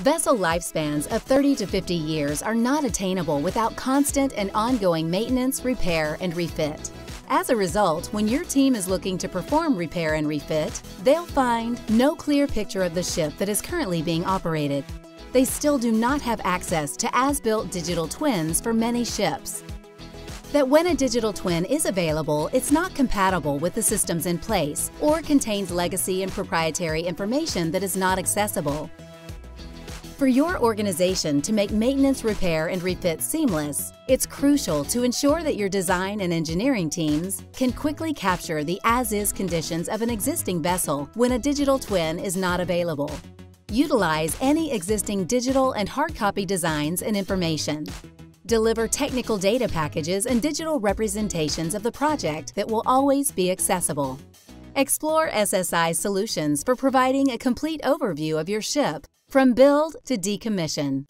Vessel lifespans of 30 to 50 years are not attainable without constant and ongoing maintenance, repair, and refit. As a result, when your team is looking to perform repair and refit, they'll find no clear picture of the ship that is currently being operated. They still do not have access to as-built digital twins for many ships. That when a digital twin is available, it's not compatible with the systems in place or contains legacy and proprietary information that is not accessible. For your organization to make maintenance, repair, and refit seamless, it's crucial to ensure that your design and engineering teams can quickly capture the as-is conditions of an existing vessel when a digital twin is not available. Utilize any existing digital and hard copy designs and information. Deliver technical data packages and digital representations of the project that will always be accessible. Explore SSI solutions for providing a complete overview of your ship from build to decommission.